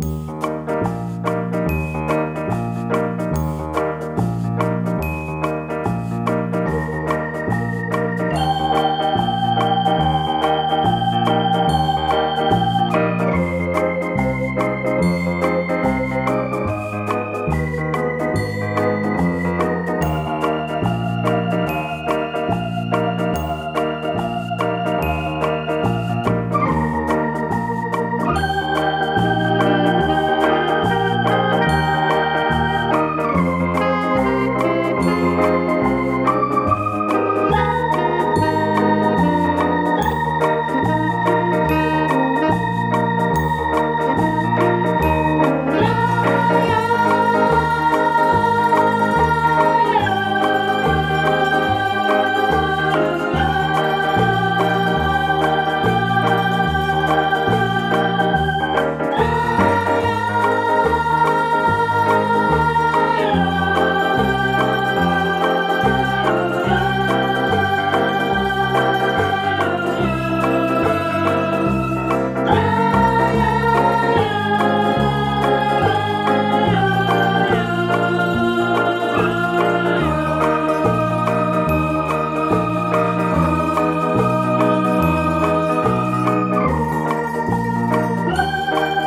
Música